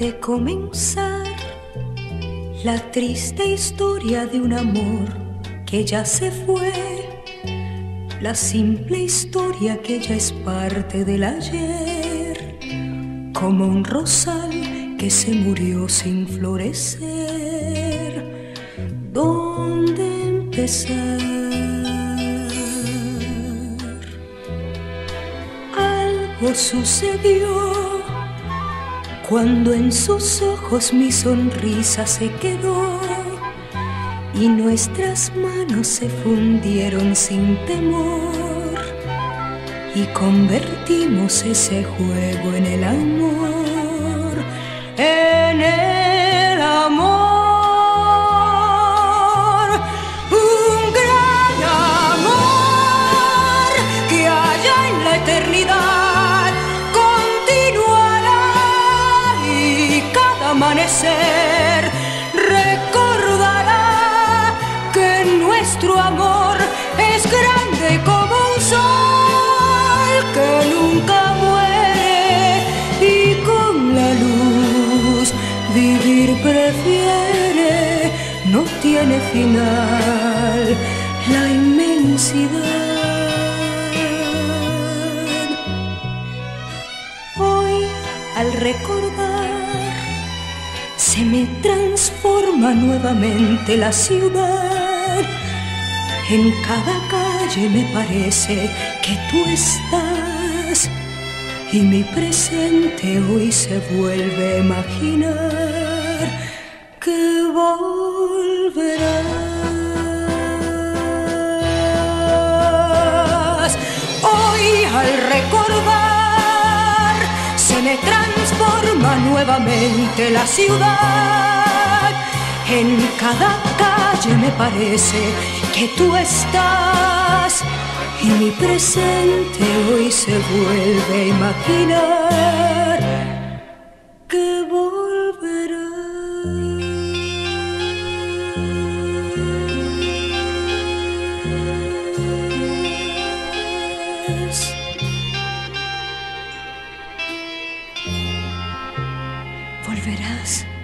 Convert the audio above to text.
de comenzar la triste historia de un amor que ya se fue, la simple historia que ya es parte del ayer, como un rosal que se murió sin florecer. ¿Dónde empezar? Algo sucedió cuando en sus ojos mi sonrisa se quedó y nuestras manos se fundieron sin temor y convertimos ese juego en el amor, amanecer recordará que nuestro amor es grande como un sol que nunca muere y con la luz vivir prefiere, no tiene final la inmensidad. Hoy al recordar se me transforma nuevamente la ciudad. En cada calle me parece que tú estás y mi presente hoy se vuelve a imaginar que volverás. Hoy al recordar se me transforma nuevamente la ciudad. En cada calle me parece que tú estás y mi presente hoy se vuelve a imaginar que volverás.